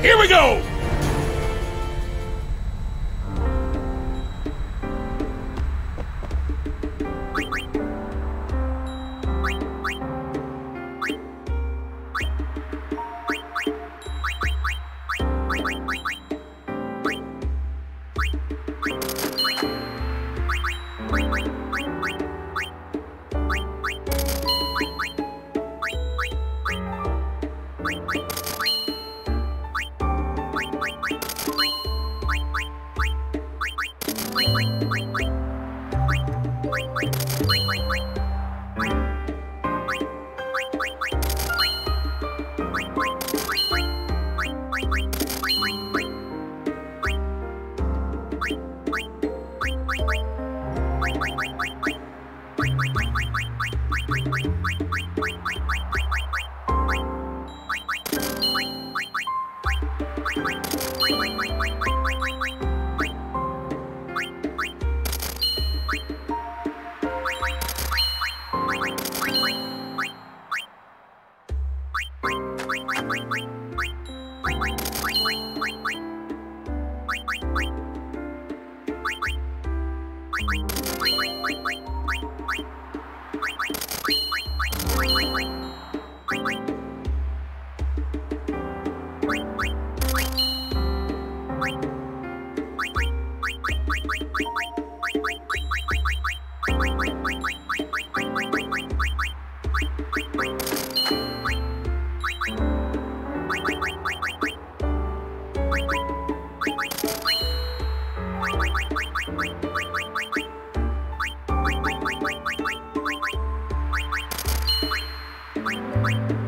Here we go! you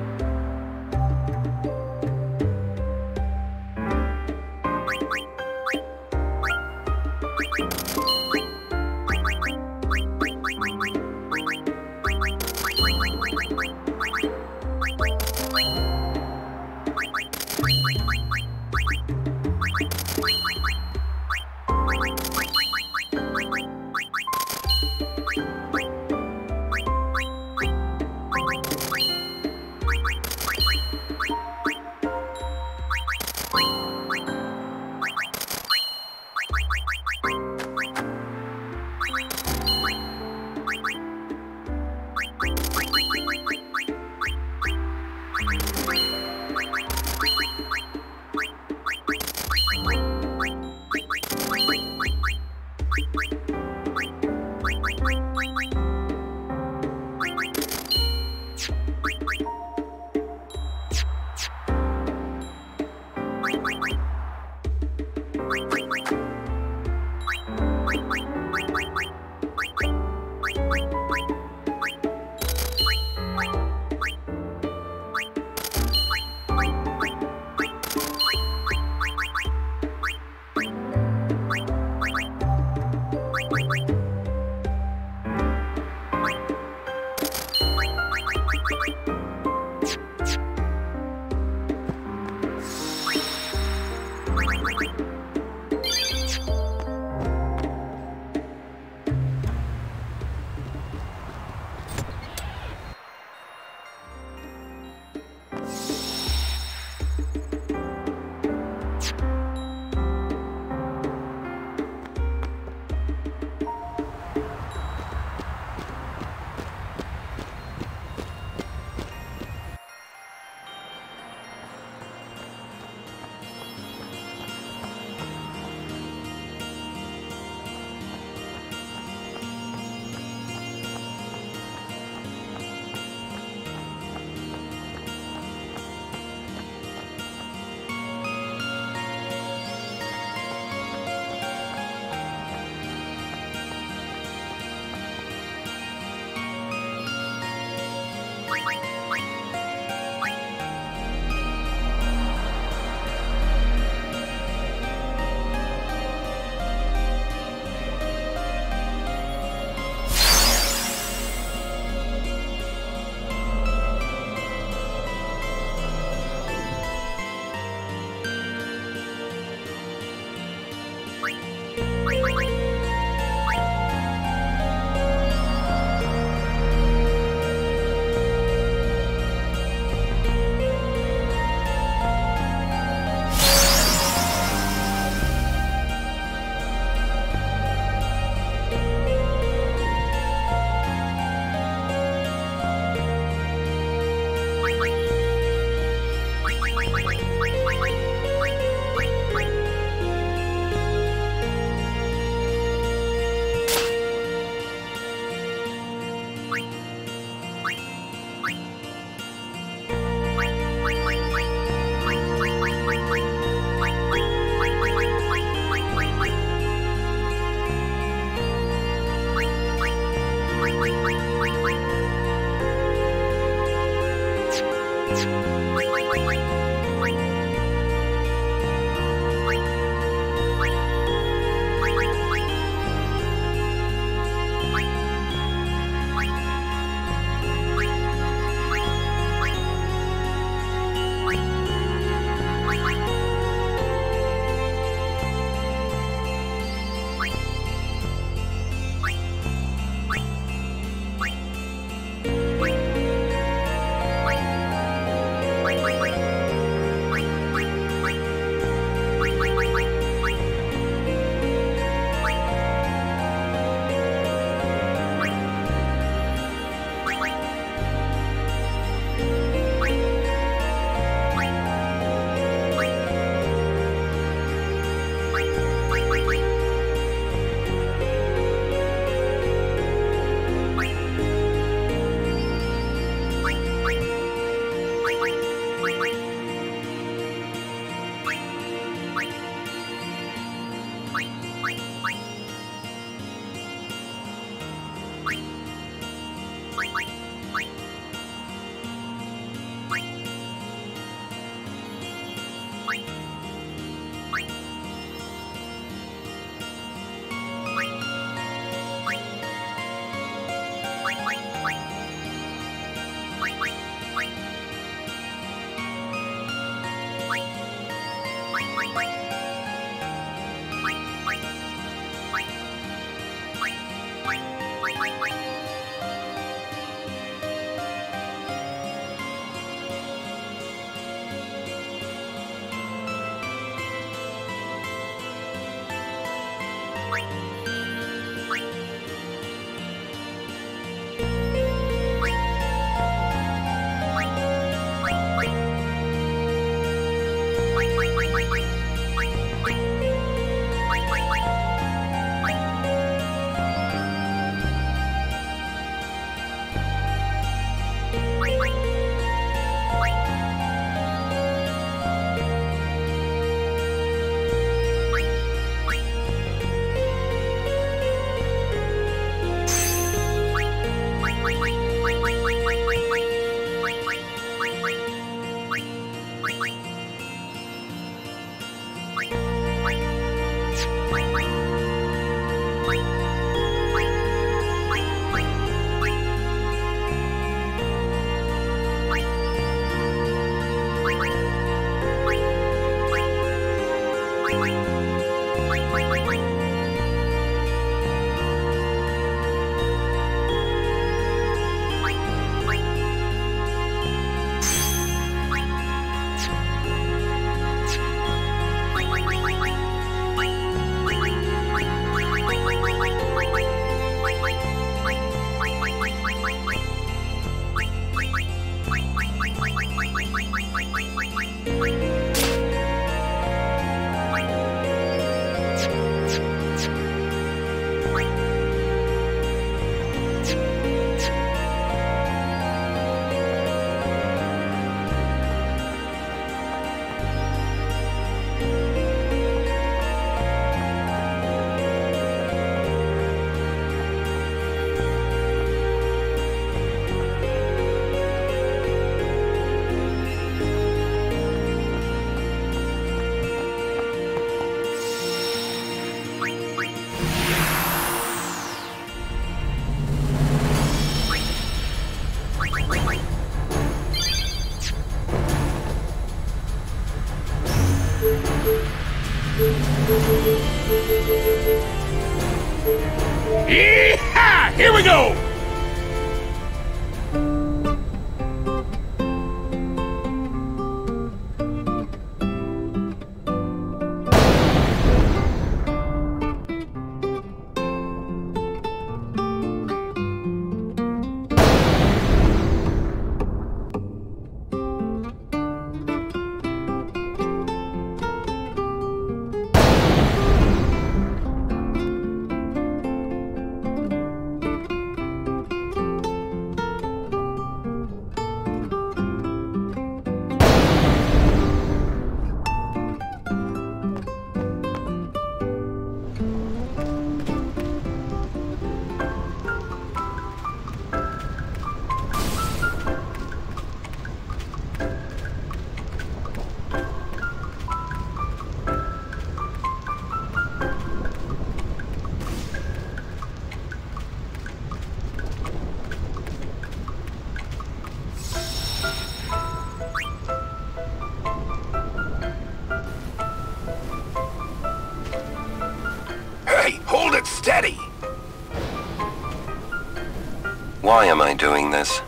Why am I doing this?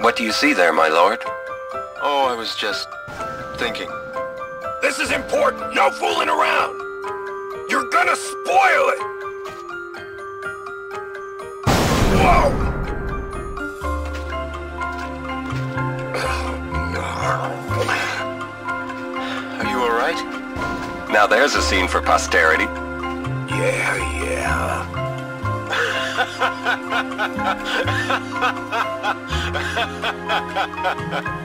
What do you see there, my lord? Oh, I was just thinking. This is important! No fooling around! You're gonna spoil it! Whoa! Are you alright? Now there's a scene for posterity. ha ha ha ha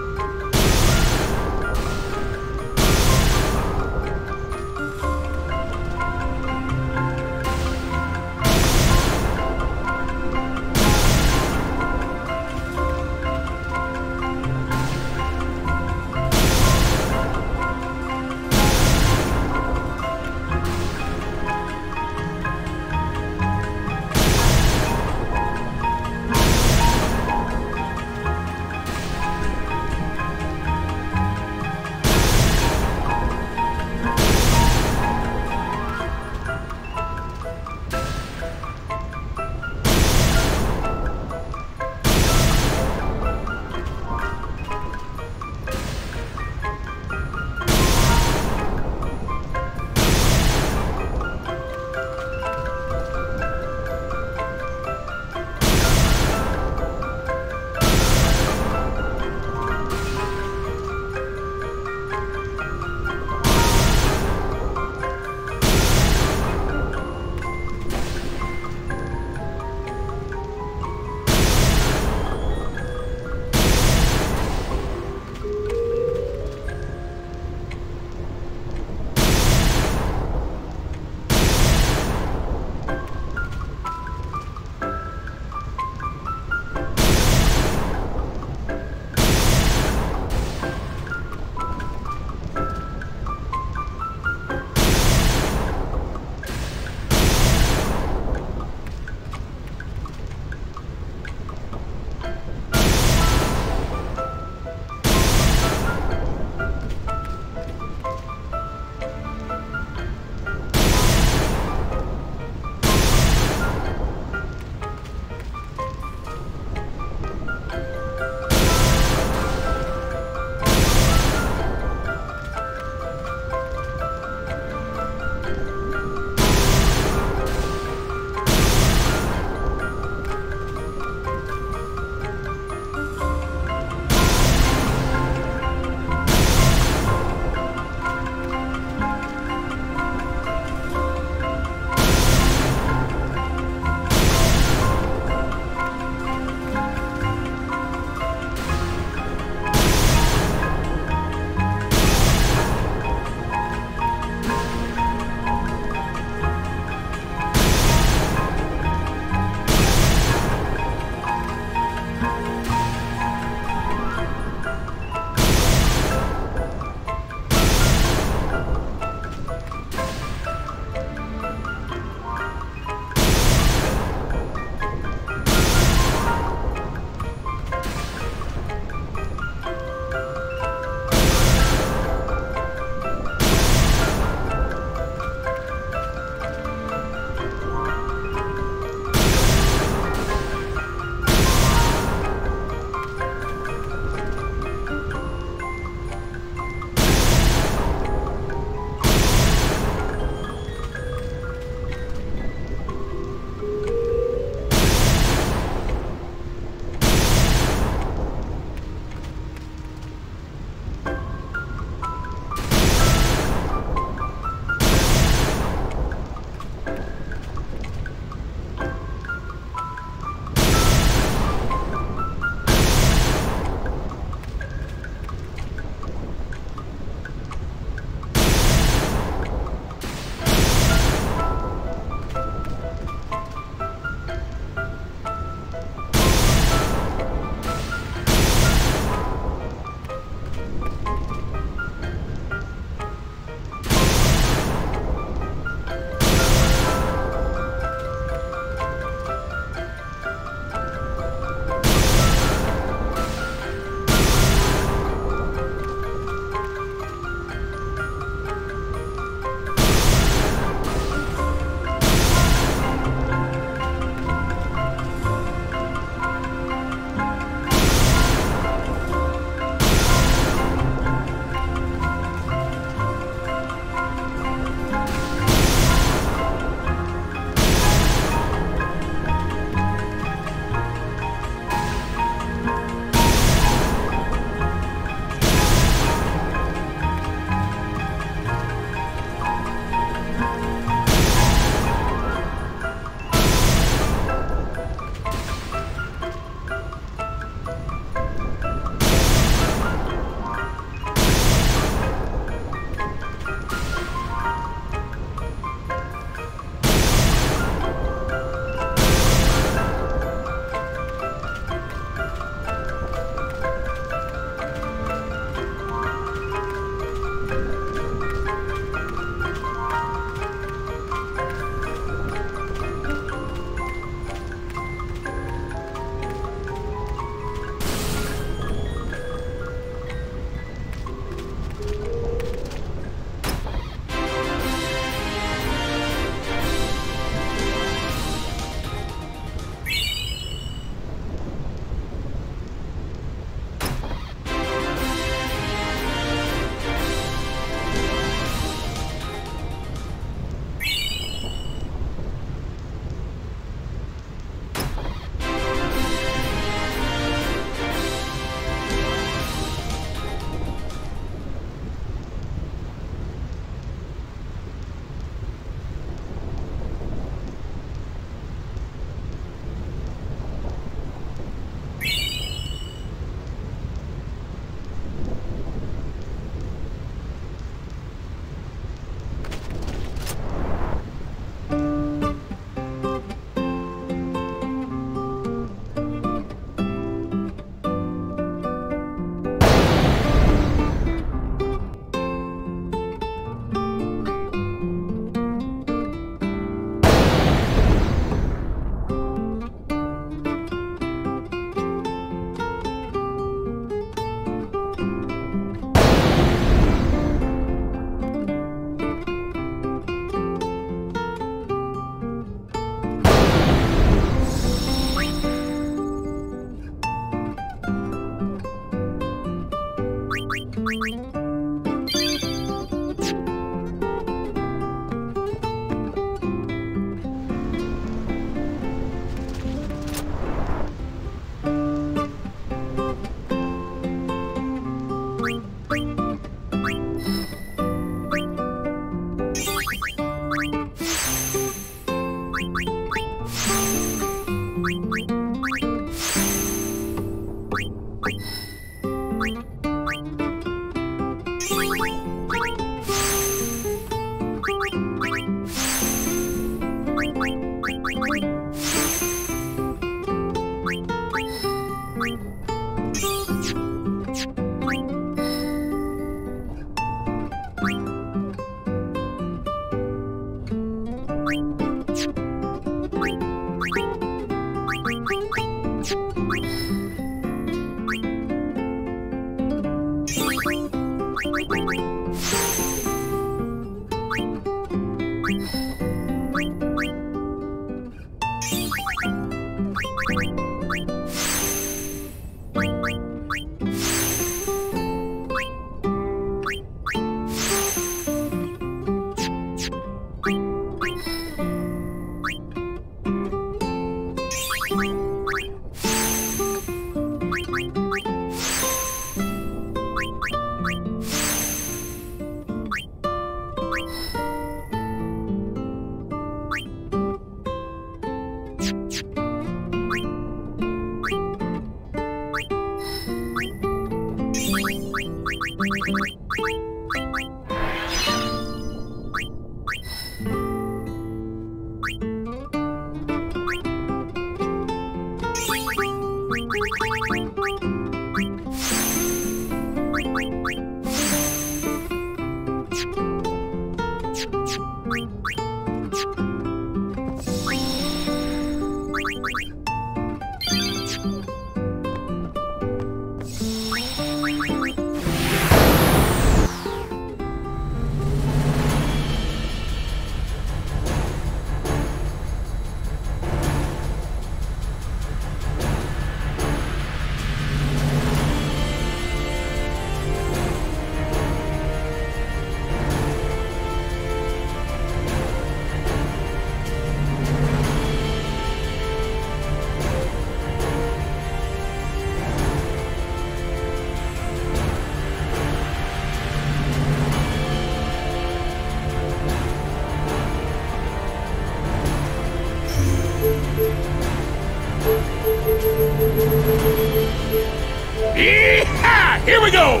Yeehaw! Here we go!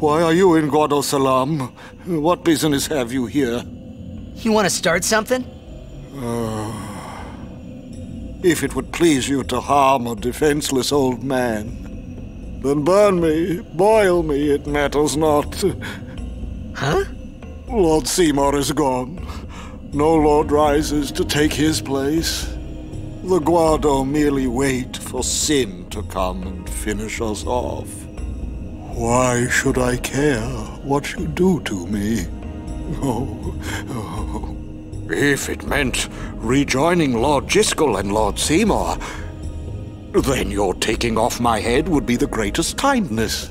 Why are you in Guadosalam? What business have you here? You want to start something? Uh, if it would please you to harm a defenseless old man, then burn me, boil me, it matters not. Huh? Lord Seymour is gone. No lord rises to take his place. The Guado merely wait for sin to come and finish us off. Why should I care what you do to me? Oh, oh. If it meant rejoining Lord Jyscal and Lord Seymour, then your taking off my head would be the greatest kindness.